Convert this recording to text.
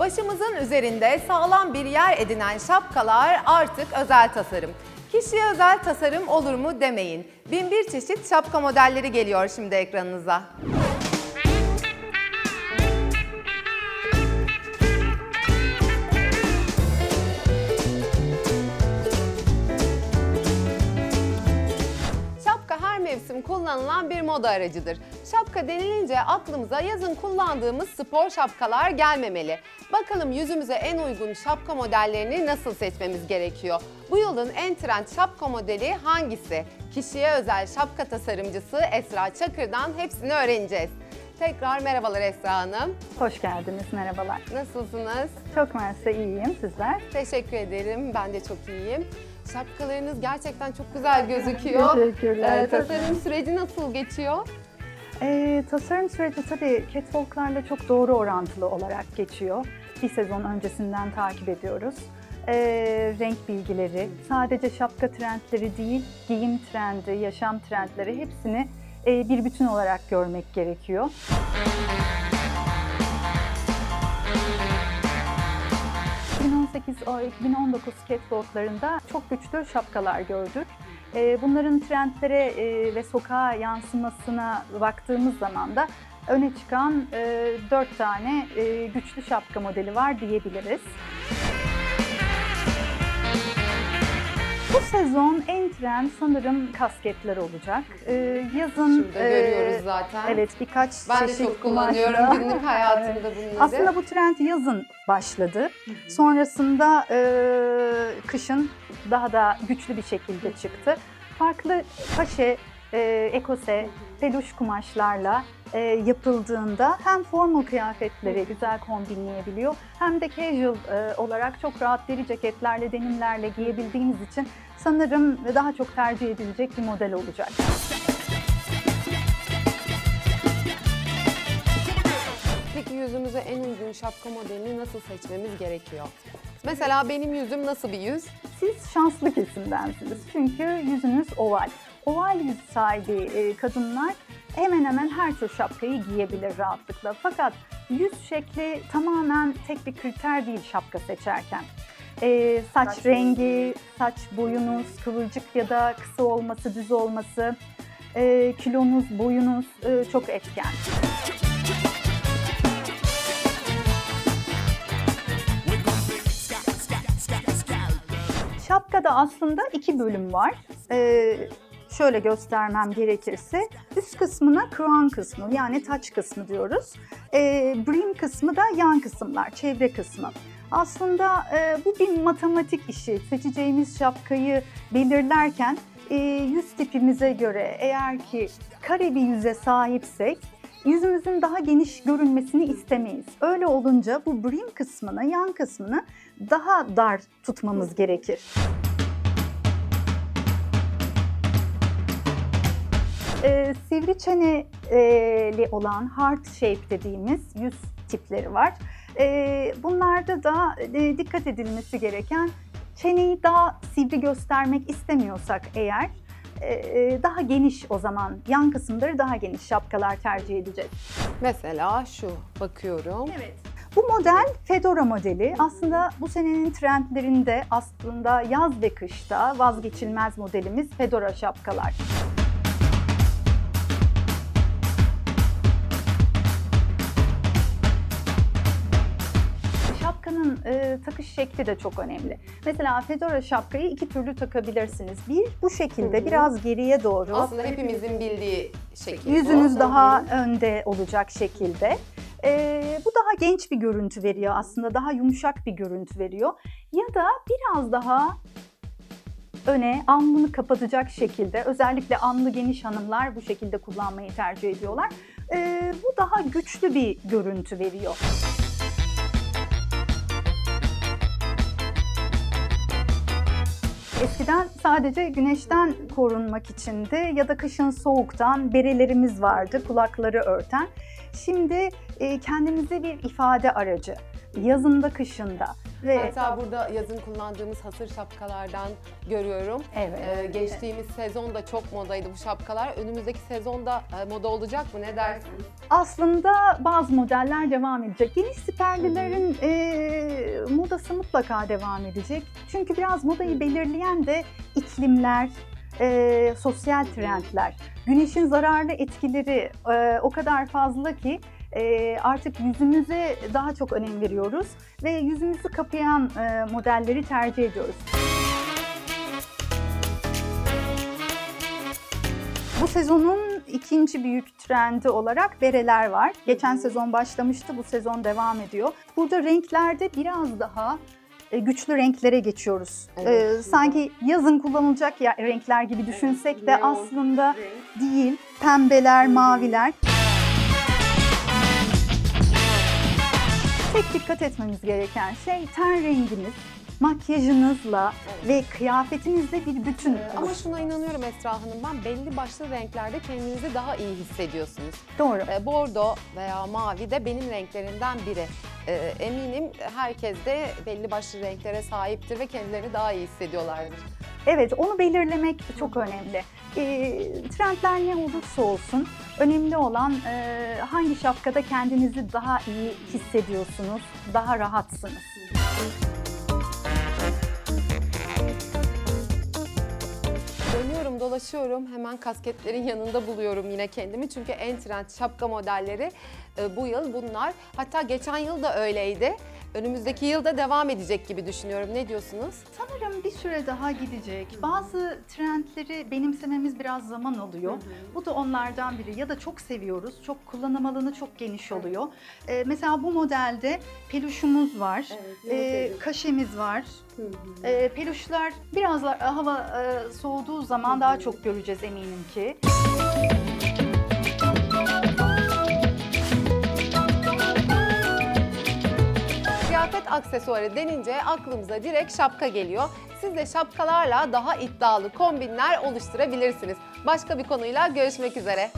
Başımızın üzerinde sağlam bir yer edinen şapkalar artık özel tasarım. Kişiye özel tasarım olur mu demeyin. Bin bir çeşit şapka modelleri geliyor şimdi ekranınıza. Şapka her mevsim kullanılan bir moda aracıdır. Şapka denilince aklımıza yazın kullandığımız spor şapkalar gelmemeli. Bakalım yüzümüze en uygun şapka modellerini nasıl seçmemiz gerekiyor? Bu yılın en trend şapka modeli hangisi? Kişiye özel şapka tasarımcısı Esra Çakır'dan hepsini öğreneceğiz. Tekrar merhabalar Esra Hanım. Hoş geldiniz, merhabalar. Nasılsınız? Çok mersi, iyiyim. Sizler? Teşekkür ederim. Ben de çok iyiyim. Şapkalarınız gerçekten çok güzel gözüküyor. Teşekkürler. Ee, tasarım süreci nasıl geçiyor? Ee, tasarım süreci tabii catwalklarla çok doğru orantılı olarak geçiyor. Bir sezon öncesinden takip ediyoruz. Ee, renk bilgileri, sadece şapka trendleri değil, giyim trendi, yaşam trendleri hepsini e, bir bütün olarak görmek gerekiyor. o 2019 catwalklarında çok güçlü şapkalar gördük. Ee, Bunların trendlere e, ve sokağa yansımasına baktığımız zaman da öne çıkan e, 4 tane e, güçlü şapka modeli var diyebiliriz. Bu sezon en trend sanırım kasketler olacak. Ee, yazın Şurada görüyoruz zaten. Evet birkaç Ben de çeşit çok kullanıyorum kumaşla. günlük hayatımda bunları. Aslında bu trend yazın başladı. Sonrasında e, kışın daha da güçlü bir şekilde çıktı. Farklı paşe, e, ekose, peluş kumaşlarla e, yapıldığında hem formal kıyafetleri güzel kombinleyebiliyor hem de casual e, olarak çok rahat deri ceketlerle, denimlerle giyebildiğiniz için sanırım daha çok tercih edilecek bir model olacak. Peki yüzümüze en uygun şapka modelini nasıl seçmemiz gerekiyor? Mesela benim yüzüm nasıl bir yüz? Siz şanslı kesimdensiniz çünkü yüzünüz oval. Oval yüz sahibi e, kadınlar hemen hemen her tür şapkayı giyebilir rahatlıkla. Fakat yüz şekli tamamen tek bir kriter değil şapka seçerken. E, saç, Saç rengi, saç boyunuz, kıvırcık ya da kısa olması, düz olması, e, kilonuz, boyunuz e, çok etken. Şapkada aslında iki bölüm var. Ee, şöyle göstermem gerekirse üst kısmına crown kısmı yani taç kısmı diyoruz. Ee, brim kısmı da yan kısımlar, çevre kısmı. Aslında e, bu bir matematik işi. Seçeceğimiz şapkayı belirlerken e, yüz tipimize göre eğer ki kare bir yüze sahipsek yüzümüzün daha geniş görünmesini istemeyiz. Öyle olunca bu brim kısmını, yan kısmını daha dar tutmamız gerekir. Ee, sivri çeneli olan heart shape dediğimiz yüz tipleri var. Ee, bunlarda da e, dikkat edilmesi gereken çeneyi daha sivri göstermek istemiyorsak eğer e, daha geniş o zaman yan kısımları daha geniş şapkalar tercih edeceğiz. Mesela şu bakıyorum. Evet. Bu model Fedora modeli. Aslında bu senenin trendlerinde aslında yaz ve kışta vazgeçilmez modelimiz Fedora şapkalar. E, takış şekli de çok önemli. Mesela Fedora şapkayı iki türlü takabilirsiniz. Bir bu şekilde Hı hı. biraz geriye doğru. Aslında hepimizin bildiği şekil. bu. Yüzünüz daha önde olacak şekilde. Ee, bu daha genç bir görüntü veriyor aslında, daha yumuşak bir görüntü veriyor. Ya da biraz daha öne alnını kapatacak şekilde, özellikle alnı geniş hanımlar bu şekilde kullanmayı tercih ediyorlar. Ee, bu daha güçlü bir görüntü veriyor. Eskiden sadece güneşten korunmak için de ya da kışın soğuktan berelerimiz vardı, kulakları örten. Şimdi kendimize bir ifade aracı, yazında kışında Ve Hatta burada yazın kullandığımız hasır şapkalardan görüyorum. Evet. Ee, geçtiğimiz sezonda çok modaydı bu şapkalar. Önümüzdeki sezonda e, moda olacak mı? Ne dersiniz? aslında bazı modeller devam edecek. Geniş siperlilerin e, modası mutlaka devam edecek. Çünkü biraz modayı belirleyen de iklimler, e, sosyal trendler. Güneşin zararlı etkileri e, o kadar fazla ki e, artık yüzümüze daha çok önem veriyoruz ve yüzümüzü kapayan e, modelleri tercih ediyoruz. Bu sezonun ikinci büyük trendi olarak bereler var. Geçen sezon başlamıştı, bu sezon devam ediyor. Burada renklerde biraz daha e, güçlü renklere geçiyoruz. Evet, Ee, sanki yazın kullanılacak ya- renkler gibi düşünsek de neon aslında değil. Pembeler, maviler. Tek dikkat etmemiz gereken şey ten renginiz, makyajınızla ve kıyafetinizle bir bütün. Ama şuna inanıyorum Esra Hanım ben belli başlı renklerde kendinizi daha iyi hissediyorsunuz. Doğru. E, bordo veya mavi de benim renklerimden biri. E, eminim herkes de belli başlı renklere sahiptir ve kendilerini daha iyi hissediyorlardır. Evet, onu belirlemek çok önemli. E, trendler ne olursa olsun, önemli olan e, hangi şapkada kendinizi daha iyi hissediyorsunuz, daha rahatsınız. Dönüyorum dolaşıyorum hemen kasketlerin yanında buluyorum yine kendimi. Çünkü en trend şapka modelleri e, bu yıl bunlar. Hatta geçen yıl da öyleydi. Önümüzdeki yılda devam edecek gibi düşünüyorum. Ne diyorsunuz? Sanırım bir süre daha gidecek. Bazı trendleri benimsememiz biraz zaman alıyor. Bu da onlardan biri. Ya da çok seviyoruz, çok kullanım alanı çok geniş oluyor. E, mesela bu modelde peluşumuz var, e, kaşemiz var. E, peluşlar biraz da- hava e, soğuduğu zaman daha çok göreceğiz eminim ki. Kıyafet aksesuarı denince aklımıza direkt şapka geliyor. Siz de şapkalarla daha iddialı kombinler oluşturabilirsiniz. Başka bir konuyla görüşmek üzere.